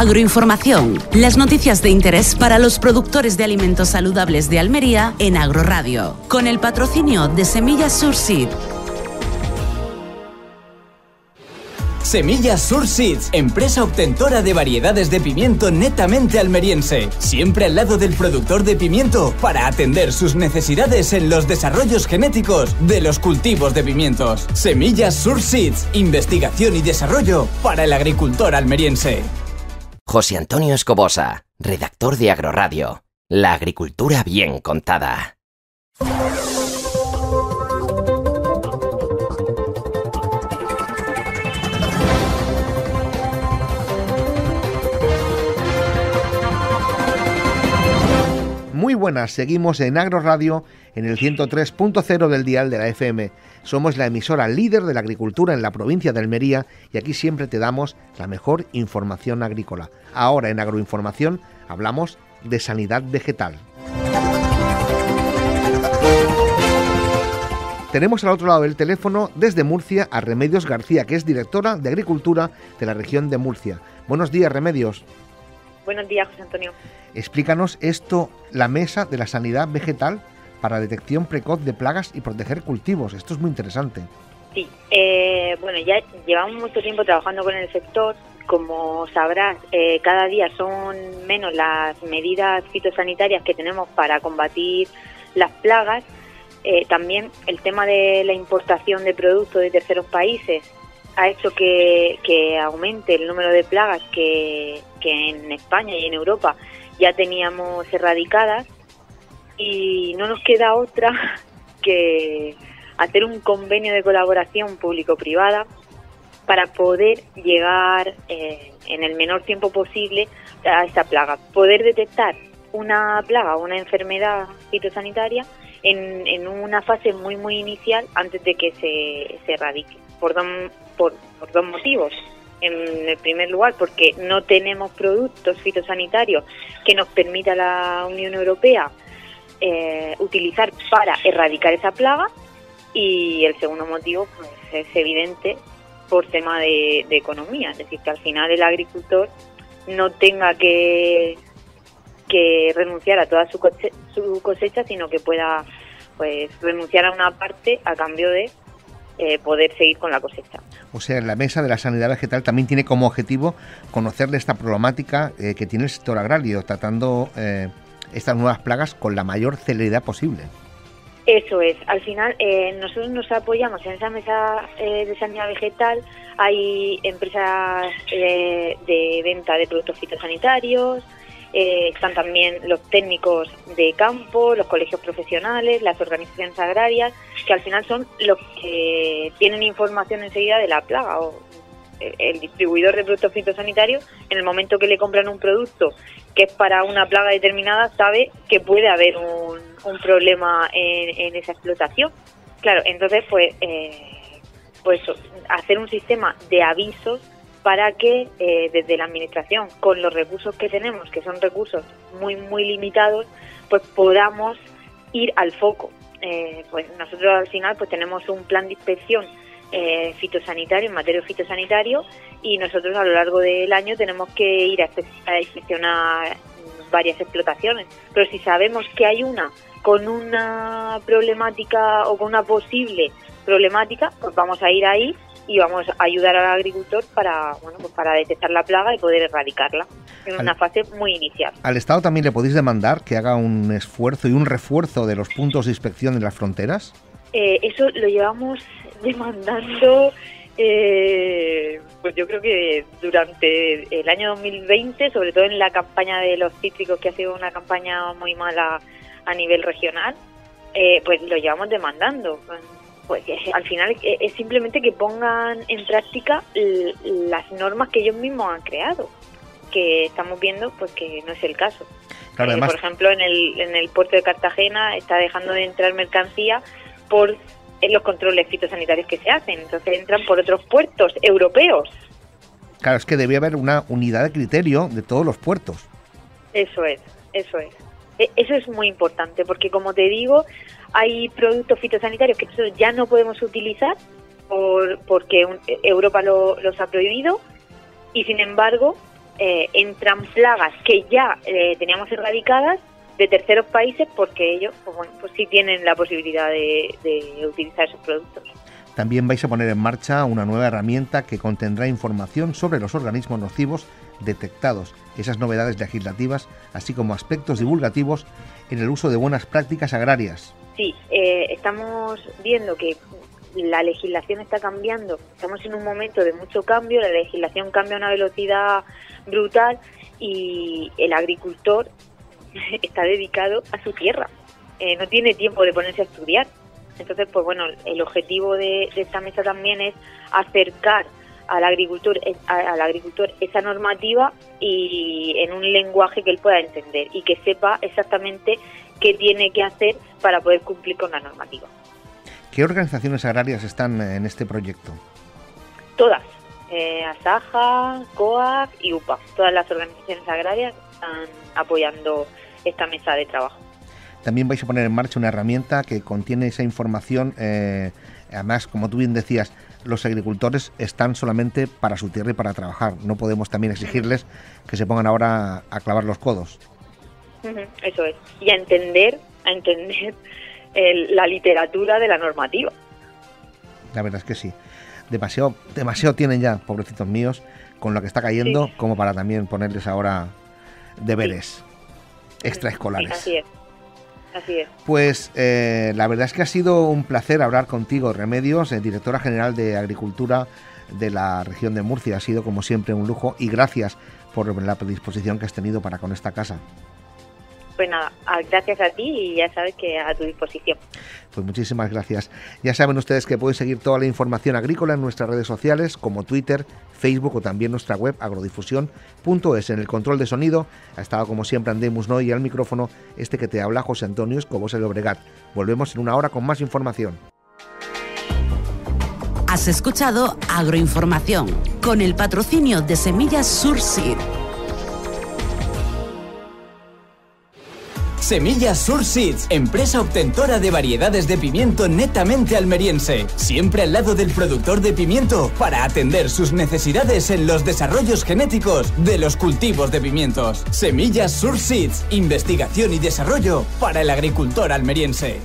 Agroinformación, las noticias de interés para los productores de alimentos saludables de Almería en Agroradio, con el patrocinio de Semillas Surseed. Semillas Sur Seeds, empresa obtentora de variedades de pimiento netamente almeriense, siempre al lado del productor de pimiento para atender sus necesidades en los desarrollos genéticos de los cultivos de pimientos. Semillas Sur Seeds, investigación y desarrollo para el agricultor almeriense. José Antonio Escobosa, redactor de Agroradio. La agricultura bien contada. Muy buenas, seguimos en Agro Radio en el 103.0 del dial de la FM. Somos la emisora líder de la agricultura en la provincia de Almería y aquí siempre te damos la mejor información agrícola. Ahora en Agroinformación hablamos de sanidad vegetal. Tenemos al otro lado del teléfono desde Murcia a Remedios García, que es directora de Agricultura de la región de Murcia. Buenos días, Remedios. Buenos días, José Antonio. Explícanos esto, la mesa de la sanidad vegetal para detección precoz de plagas y proteger cultivos. Esto es muy interesante. Sí, eh, bueno, ya llevamos mucho tiempo trabajando con el sector. Como sabrás, eh, cada día son menos las medidas fitosanitarias que tenemos para combatir las plagas. Eh, también el tema de la importación de productos de terceros países ha hecho que, aumente el número de plagas que, en España y en Europa ya teníamos erradicadas y no nos queda otra que hacer un convenio de colaboración público-privada para poder llegar eh, en el menor tiempo posible a esta plaga, poder detectar una plaga una enfermedad fitosanitaria en, en, una fase muy muy inicial antes de que se, se erradique por dos, por, dos motivos. En el primer lugar, porque no tenemos productos fitosanitarios que nos permita la Unión Europea eh, utilizar para erradicar esa plaga. Y el segundo motivo pues, es evidente por tema de, economía, es decir, que al final el agricultor no tenga que, que renunciar a toda su cosecha, sino que pueda pues renunciar a una parte a cambio de eh, poder seguir con la cosecha. O sea, la mesa de la sanidad vegetal también tiene como objetivo conocerle esta problemática eh, que tiene el sector agrario, tratando eh, estas nuevas plagas con la mayor celeridad posible. Eso es. Al final, nosotros nos apoyamos en esa mesa de sanidad vegetal. Hay empresas de venta de productos fitosanitarios, eh, están también los técnicos de campo, los colegios profesionales, las organizaciones agrarias, que al final son los que tienen información enseguida de la plaga o el distribuidor de productos fitosanitarios, en el momento que le compran un producto que es para una plaga determinada, sabe que puede haber un, problema en, esa explotación. Claro, entonces, pues, eh, pues hacer un sistema de avisos para que eh, desde la administración, con los recursos que tenemos, que son recursos muy, muy limitados, pues podamos ir al foco. Eh, pues nosotros al final pues tenemos un plan de inspección eh, fitosanitario, en materia fitosanitario, y nosotros a lo largo del año tenemos que ir a, a inspeccionar varias explotaciones. Pero si sabemos que hay una con una problemática o con una posible problemática, pues vamos a ir ahí y vamos a ayudar al agricultor para bueno pues para detectar la plaga y poder erradicarla en una fase muy inicial. ¿Al Estado también le podéis demandar que haga un esfuerzo y un refuerzo de los puntos de inspección en las fronteras? Eh, eso lo llevamos demandando eh, pues yo creo que durante el año 2020, sobre todo en la campaña de los cítricos, que ha sido una campaña muy mala a nivel regional, eh, pues lo llevamos demandando pues al final es simplemente que pongan en práctica las normas que ellos mismos han creado, que estamos viendo pues que no es el caso. Eh, por ejemplo, en el, en el puerto de Cartagena está dejando de entrar mercancía por los controles fitosanitarios que se hacen, entonces entran por otros puertos europeos. Claro, es que debe haber una unidad de criterio de todos los puertos. Eso es, eso es. E, eso es muy importante porque, como te digo, hay productos fitosanitarios que nosotros ya no podemos utilizar por, porque Europa los ha prohibido y sin embargo eh, entran plagas que ya eh, teníamos erradicadas de terceros países porque ellos pues, bueno, pues sí tienen la posibilidad de utilizar esos productos. También vais a poner en marcha una nueva herramienta que contendrá información sobre los organismos nocivos detectados, esas novedades legislativas, así como aspectos divulgativos en el uso de buenas prácticas agrarias. Sí, eh, estamos viendo que la legislación está cambiando, estamos en un momento de mucho cambio, la legislación cambia a una velocidad brutal y el agricultor está dedicado a su tierra, eh, no tiene tiempo de ponerse a estudiar. Entonces, pues bueno, el objetivo de, de esta mesa también es acercar al agricultor, al agricultor esa normativa y en un lenguaje que él pueda entender y que sepa exactamente qué tiene que hacer para poder cumplir con la normativa. ¿Qué organizaciones agrarias están en este proyecto? Todas, eh, Asaja, COAC y UPA. Todas las organizaciones agrarias están apoyando esta mesa de trabajo. También vais a poner en marcha una herramienta que contiene esa información, eh, además, como tú bien decías, los agricultores están solamente para su tierra y para trabajar. No podemos también exigirles que se pongan ahora a clavar los codos. Eso es. Y a entender, a entender la literatura de la normativa. La verdad es que sí. Demasiado, demasiado tienen ya, pobrecitos míos, con lo que está cayendo, como para también ponerles ahora deberes extraescolares. así es. Así es. Pues eh, la verdad es que ha sido un placer hablar contigo, Remedios, eh, directora general de Agricultura de la región de Murcia. Ha sido como siempre un lujo y gracias por la predisposición que has tenido para con esta casa. Pues nada, gracias a ti y ya sabes que a tu disposición. Pues muchísimas gracias. Ya saben ustedes que pueden seguir toda la información agrícola en nuestras redes sociales como Twitter, Facebook o también nuestra web agrodifusión.es. En el control de sonido ha estado como siempre Andemus No y al micrófono este que te habla José Antonio Escobosa de Obregat. Volvemos en una hora con más información. Has escuchado Agroinformación con el patrocinio de Semillas Surseed Semillas Sur Seeds, empresa obtentora de variedades de pimiento netamente almeriense, siempre al lado del productor de pimiento para atender sus necesidades en los desarrollos genéticos de los cultivos de pimientos. Semillas Sur Seeds, investigación y desarrollo para el agricultor almeriense.